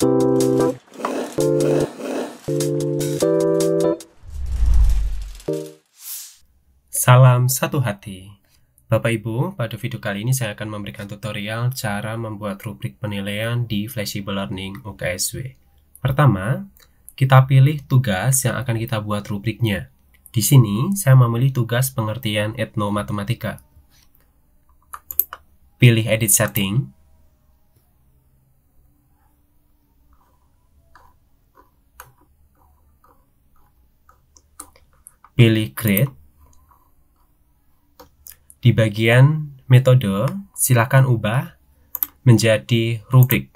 Salam satu hati. Bapak Ibu, pada video kali ini saya akan memberikan tutorial cara membuat rubrik penilaian di Flexible Learning UKSW. Pertama, kita pilih tugas yang akan kita buat rubriknya. Di sini, saya memilih tugas pengertian etnomatematika. Pilih Edit Setting. Pilih Grade di bagian metode, silakan ubah menjadi rubrik.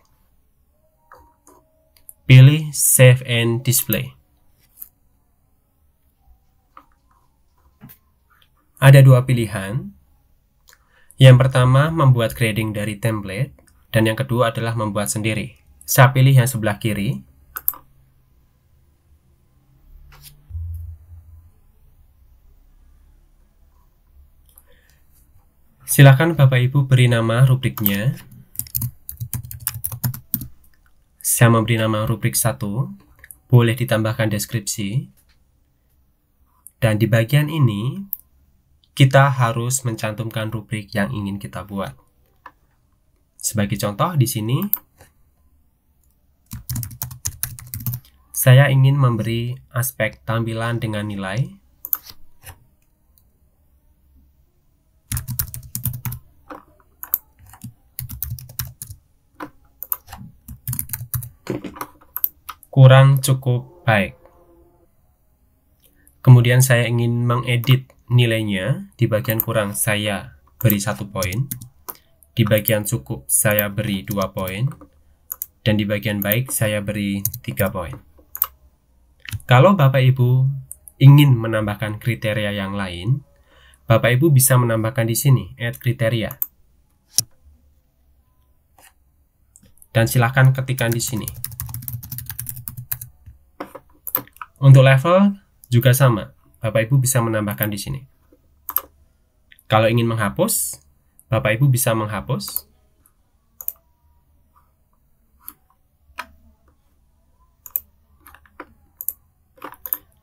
Pilih Save and Display. Ada dua pilihan. Yang pertama membuat grading dari template, dan yang kedua adalah membuat sendiri. Saya pilih yang sebelah kiri, Silakan Bapak Ibu beri nama rubriknya. Saya memberi nama rubrik 1. Boleh ditambahkan deskripsi. Dan di bagian ini, kita harus mencantumkan rubrik yang ingin kita buat. Sebagai contoh di sini, saya ingin memberi aspek tampilan dengan nilai kurang cukup baik. Kemudian saya ingin mengedit nilainya, di bagian kurang saya beri satu poin, di bagian cukup saya beri dua poin, dan di bagian baik saya beri tiga poin. Kalau Bapak Ibu ingin menambahkan kriteria yang lain, Bapak Ibu bisa menambahkan di sini, add kriteria. Dan silahkan ketikkan di sini. Untuk level juga sama. Bapak Ibu bisa menambahkan di sini. Kalau ingin menghapus, Bapak Ibu bisa menghapus.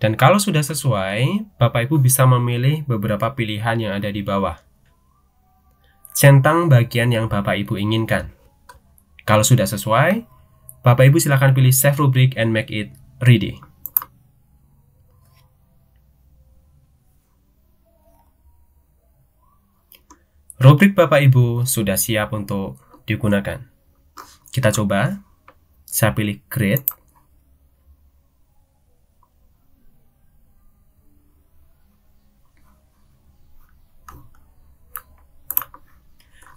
Dan kalau sudah sesuai, Bapak Ibu bisa memilih beberapa pilihan yang ada di bawah. Centang bagian yang Bapak Ibu inginkan. Kalau sudah sesuai, Bapak Ibu silakan pilih Save Rubric and make it ready. Rubrik Bapak Ibu sudah siap untuk digunakan. Kita coba. Saya pilih Grade.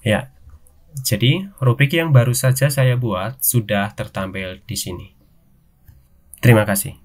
Ya, jadi rubrik yang baru saja saya buat sudah tertampil di sini. Terima kasih.